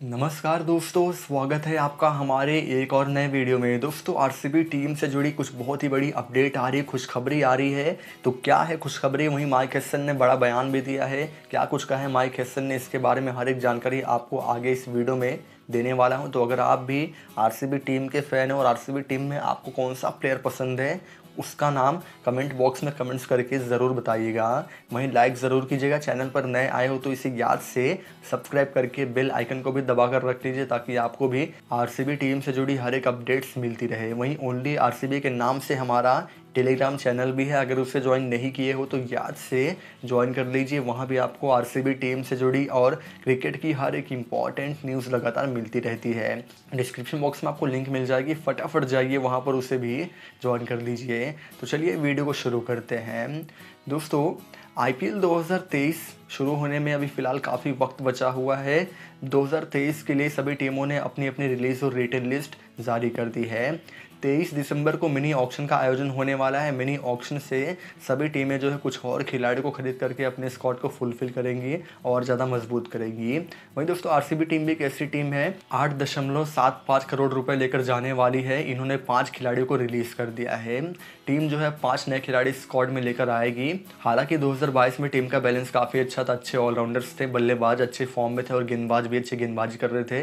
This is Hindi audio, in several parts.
नमस्कार दोस्तों, स्वागत है आपका हमारे एक और नए वीडियो में। दोस्तों, आरसीबी टीम से जुड़ी कुछ बहुत ही बड़ी अपडेट आ रही है, खुशखबरी आ रही है। तो क्या है खुशखबरी? वहीं माइक हेसन ने बड़ा बयान भी दिया है। क्या कुछ कहा है माइक हेसन ने? इसके बारे में हर एक जानकारी आपको आगे इस वीडियो में देने वाला हूँ। तो अगर आप भी आरसीबी टीम के फ़ैन हैं और आरसीबी टीम में आपको कौन सा प्लेयर पसंद है उसका नाम कमेंट बॉक्स में कमेंट्स करके ज़रूर बताइएगा। वहीं लाइक ज़रूर कीजिएगा। चैनल पर नए आए हो तो इसे याद से सब्सक्राइब करके बेल आइकन को भी दबा कर रख लीजिए ताकि आपको भी आरसीबी टीम से जुड़ी हर एक अपडेट्स मिलती रहे। वहीं ओनली आरसीबी के नाम से हमारा टेलीग्राम चैनल भी है। अगर उसे ज्वाइन नहीं किए हो तो याद से ज्वाइन कर लीजिए। वहाँ भी आपको आरसीबी टीम से जुड़ी और क्रिकेट की हर एक इंपॉर्टेंट न्यूज़ लगातार मिलती रहती है। डिस्क्रिप्शन बॉक्स में आपको लिंक मिल जाएगी। फटाफट जाइए वहाँ पर उसे भी ज्वाइन कर लीजिए। तो चलिए वीडियो को शुरू करते हैं। दोस्तों आईपीएल 2023 शुरू होने में अभी फ़िलहाल काफ़ी वक्त बचा हुआ है। 2023 के लिए सभी टीमों ने अपनी अपनी रिलीज़ और रेटेड लिस्ट जारी कर दी है। तेईस दिसंबर को मिनी ऑक्शन का आयोजन होने वाला है। मिनी ऑक्शन से सभी टीमें जो है कुछ और खिलाड़ियों को खरीद करके अपने स्कॉट को फुलफिल करेंगी और ज़्यादा मज़बूत करेंगी। वहीं दोस्तों, आरसीबी टीम भी एक ऐसी टीम है, आठ दशमलव सात पाँच करोड़ रुपए लेकर जाने वाली है। इन्होंने पाँच खिलाड़ियों को रिलीज़ कर दिया है। टीम जो है पाँच नए खिलाड़ी स्कॉड में लेकर आएगी। हालाँकि 2022 में टीम का बैलेंस काफ़ी अच्छा था, अच्छे ऑलराउंडर्स थे, बल्लेबाज अच्छे फॉर्म में थे और गेंदबाज भी अच्छे गेंदबाजी कर रहे थे।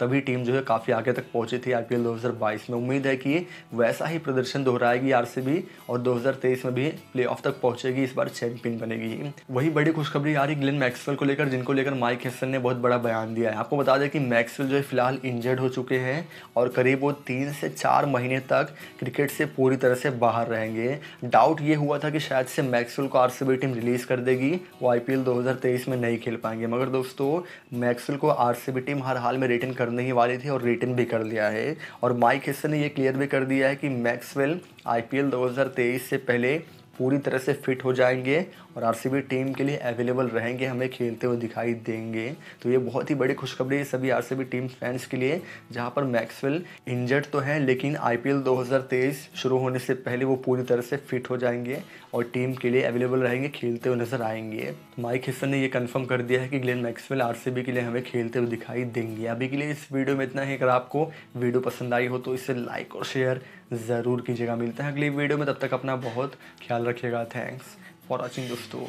तभी टीम जो है काफ़ी आगे तक पहुँची थी आईपीएल 2022 में। उम्मीद है कि वैसा ही प्रदर्शन दोहराएगी आरसीबी और 2023 में भी प्लेऑफ तक पहुंचेगी, इस बार चैंपियन बनेगी। वही बड़ी खुशखबरी आ रही ग्लेन मैक्सवेल को लेकर, जिनको लेकर माइक हेसन ने बहुत बड़ा बयान दिया है। आपको बता दें कि मैक्सवेल जो है फ़िलहाल इंजर्ड हो चुके हैं और करीब वो तीन से चार महीने तक क्रिकेट से पूरी तरह से बाहर रहेंगे। डाउट ये हुआ था कि शायद से मैक्सवेल को आरसीबी टीम रिलीज़ कर देगी, वो आई दो में नहीं खेल पाएँगे। मगर दोस्तों, मैक्सवेल को आरसीबी टीम हर हाल में रिटर्न करने ही वाली थी और रिटर्न भी कर लिया है। और माइक हिस्से ने ये क्लियर भी कर दिया है कि मैक्सवेल आईपीएल 2023 से पहले पूरी तरह से फिट हो जाएँगे और आरसीबी टीम के लिए अवेलेबल रहेंगे, हमें खेलते हुए दिखाई देंगे। तो ये बहुत ही बड़ी खुशखबरी है सभी आरसीबी टीम फैंस के लिए, जहाँ पर मैक्सवेल इंजर्ड तो है, लेकिन आईपीएल 2023 शुरू होने से पहले वो पूरी तरह से फिट हो जाएँगे और टीम के लिए अवेलेबल रहेंगे, खेलते हुए नज़र आएँगे। तो माइक हिस्सन ने ये कन्फर्म कर दिया है कि ग्लेन मैक्सवेल आरसीबी के लिए हमें खेलते हुए दिखाई देंगे। अभी के लिए इस वीडियो में इतना ही। अगर आपको वीडियो पसंद आई हो तो इसे लाइक और शेयर ज़रूर कीजिएगा। मिलते हैं अगली वीडियो में, तब तक अपना बहुत ख्याल रखिएगा थैंक्स फॉर वॉचिंग दोस्तों।